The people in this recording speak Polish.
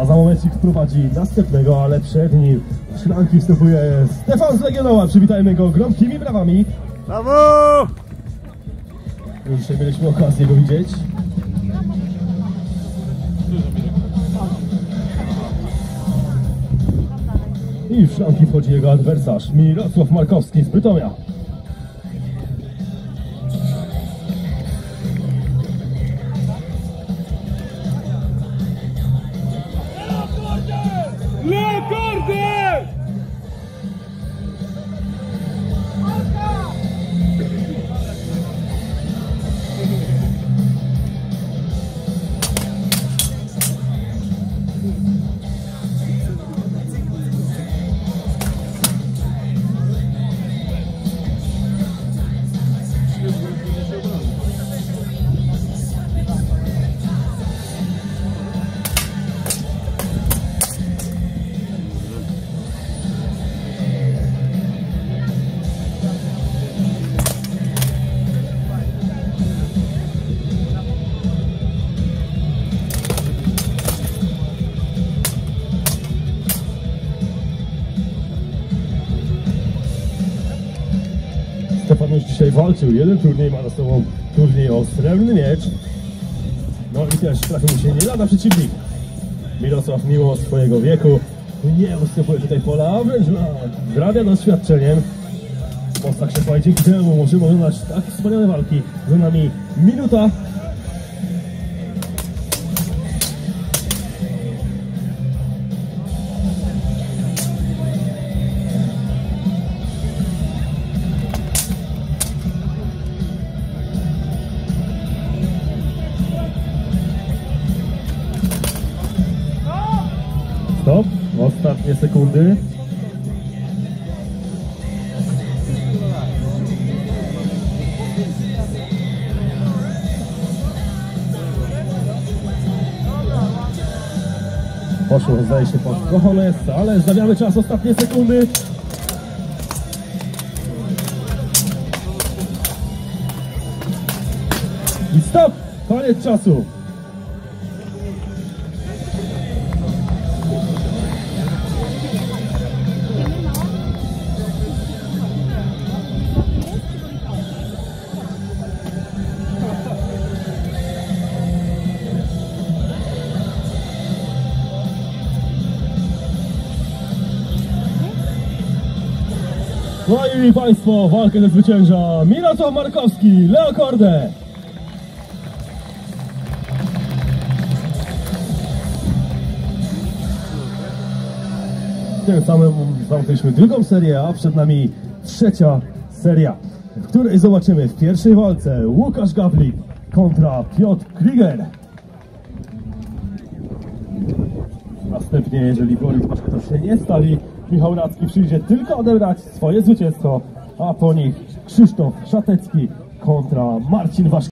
A za momencik wprowadzi następnego, ale przed nim w szklanki wstępuje Stefan z Legionowa. Przywitajmy go gromkimi brawami. Brawo! Już Dzisiaj mieliśmy okazję go widzieć. I w szklanki wchodzi jego adwersarz Mirosław Markowski z Bytomia. corte! Już dzisiaj walczył. Jeden turniej ma za sobą turniej o srebrny miecz. No i też trafił się nie lada przeciwnik. Mirosław mimo swojego wieku nie ustępuje tutaj pola, a wręcz nadrabia doświadczeniem. Mocna krzepa i dzięki temu możemy oglądać tak wspaniałe walki. Za nami minuta. Stop. Ostatnie sekundy. Poszło, zdaje się, pod Kochones, ale zdawiamy czas, ostatnie sekundy. I stop! Koniec czasu. No i Państwo, walkę zwycięża Mirosław Markowski, Leokordę. Tym samym zamknęliśmy drugą serię, a przed nami trzecia seria, w której zobaczymy w pierwszej walce Łukasz Gawlik kontra Piotr Krieger. Następnie, jeżeli Boris Paszkotow się nie stawi, Michał Radzki przyjdzie tylko odebrać swoje zwycięstwo, a po nich Krzysztof Szatecki kontra Marcin Waszkiewicz.